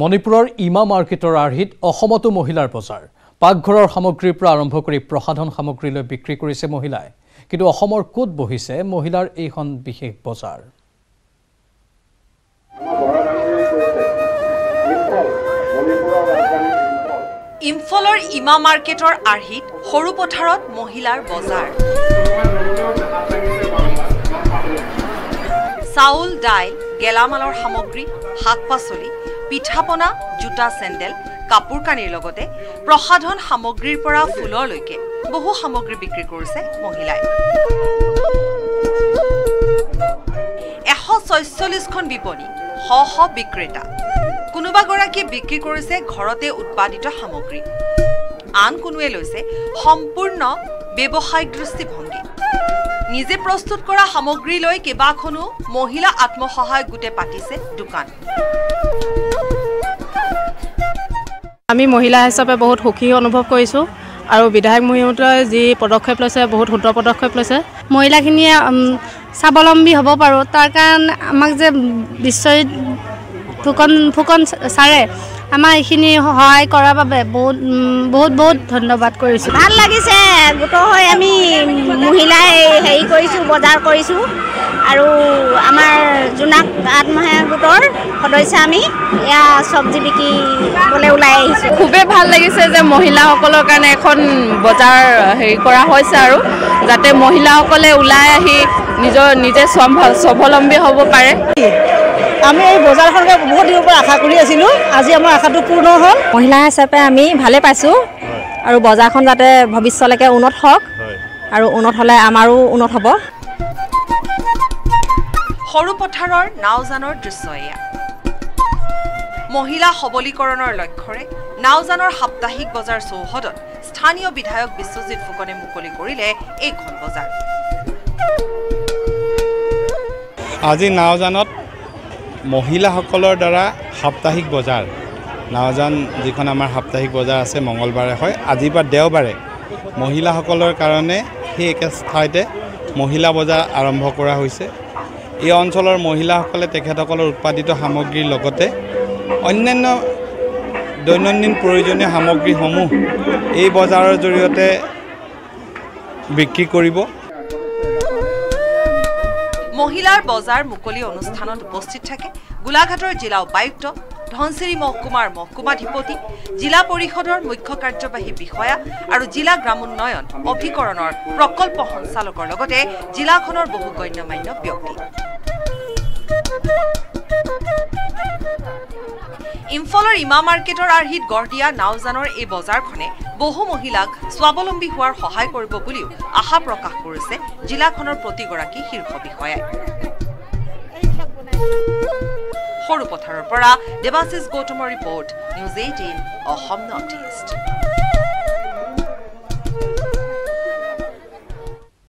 মণিপুৰৰ ইমা মাৰ্কেটৰ আৰ্হিত অসমতো মহিলাৰ বজাৰ। পাকঘৰৰ সামগ্ৰীৰ পৰা আৰম্ভ কৰি প্ৰসাধন সামগ্ৰীলৈ বিক্ৰী কৰিছে মহিলাই। কিন্তু অসমৰ ক'ত বহিছে মহিলাৰ এইখন বিশেষ বজাৰ? ইম্ফলৰ ইমা মাৰ্কেটৰ আৰ্হিত সৰু পথাৰত মহিলাৰ বজাৰ। চাউল দাইল গেলামালৰ সামগ্ৰী শাক পাচলি পিঠা পনা জোতা চেণ্ডেল কাপোৰ কানিৰ লগতে প্ৰসাধন সামগ্ৰীৰ পৰা ফুললৈকে বহু সামগ্ৰী বিক্ৰী কৰিছে মহিলাই। এশ ছয়চল্লিছখন বিপণী শ শ বিক্ৰেতা। কোনোবাগৰাকীয়ে বিক্ৰী কৰিছে ঘৰতে উৎপাদিত সামগ্ৰী। আন কোনোৱে লৈছে সম্পূৰ্ণ ব্যৱসায়িক দৃষ্টিভংগী নিজে প্ৰস্তুত কৰা সামগ্ৰী লৈ কেইবাখনো মহিলা আত্মসহায়ক গোটে পাতিছে দোকান। আমি মহিলা হিচাপে বহুত সুখী অনুভৱ কৰিছোঁ আৰু বিধায়ক মহিমতই যি পদক্ষেপ লৈছে বহুত সুন্দৰ পদক্ষেপ লৈছে। মহিলাখিনিয়ে স্বাৱলম্বী হ'ব পাৰোঁ। তাৰ কাৰণে আমাক যে বিশ্বজিৎ ফুকন ফুকন ছাৰে আমাৰ এইখিনি সহায় কৰাৰ বাবে বহুত বহুত বহুত ধন্যবাদ কৰিছোঁ। ভাল লাগিছে গোটৰ মহিলাই হেৰি কৰিছোঁ বজাৰ কৰিছোঁ। আৰু আমাৰ জোনাক আত্মসহায়ক গোটৰ সদস্য আমি এয়া চব্জি বিকিবলৈ ওলাই আহিছোঁ। খুবেই ভাল লাগিছে যে মহিলাসকলৰ কাৰণে এখন বজাৰ হেৰি কৰা হৈছে আৰু যাতে মহিলাসকলে ওলাই আহি নিজৰ নিজে স্বাৱ- স্বাৱলম্বী হ'ব পাৰে। আমি এই বজাৰখনকে বহুত দিনৰ পৰা আশা কৰি আছিলোঁ আজি আমাৰ আশাটো পূৰ্ণ হ'ল। মহিলা হিচাপে আমি ভালে পাইছোঁ আৰু বজাৰখন যাতে ভৱিষ্যলৈকে উন্নত হওক। আৰু উন্নত হ'লে আমাৰো উন্নত হ'ব। সৰু পথাৰৰ নাওজানৰ দৃশ্য এয়া। মহিলা সবলীকৰণৰ লক্ষ্যৰে নাওজানৰ সাপ্তাহিক বজাৰ চৌহদত স্থানীয় বিধায়ক বিশ্বজিৎ ফুকনে মুকলি কৰিলে এইখন বজাৰ। আজি নাওজানত মহিলাসকলৰ দ্বাৰা সাপ্তাহিক বজাৰ। নাওজান যিখন আমাৰ সাপ্তাহিক বজাৰ আছে মঙলবাৰে হয় আজিৰ পৰা দেওবাৰে। মহিলাসকলৰ কাৰণে সেই একে ঠাইতে মহিলা বজাৰ আৰম্ভ কৰা হৈছে। এই অঞ্চলৰ মহিলাসকলে তেখেতসকলৰ উৎপাদিত সামগ্ৰীৰ লগতে অন্যান্য দৈনন্দিন প্ৰয়োজনীয় সামগ্ৰীসমূহ এই বজাৰৰ জৰিয়তে বিক্ৰী কৰিব। মহিলাৰ বজাৰ মুকলি অনুষ্ঠানত উপস্থিত থাকে গোলাঘাটৰ জিলা উপায়ুক্ত ধনচিৰি মহকুমাৰ মহকুমাধিপতি জিলা পৰিষদৰ মুখ্য কাৰ্যবাহী বিষয়া আৰু জিলা গ্ৰামোন্নয়ন অভিকৰণৰ প্ৰকল্প সঞ্চালকৰ লগতে জিলাখনৰ বহু গণ্যমান্য ব্যক্তি। ইম্ফলৰ ইমা মাৰ্কেটৰ আৰ্হিত গঢ় দিয়া নাওজানৰ এই বজাৰখনে বহু মহিলাক স্বাৱলম্বী হোৱাৰ সহায় কৰিব বুলিও আশা প্ৰকাশ কৰিছে জিলাখনৰ প্ৰতিগৰাকী শীৰ্ষ বিষয়াই। সৰু পথাৰৰ পৰা দেৱাশিষ গৌতমৰ report news eighteen Assam north east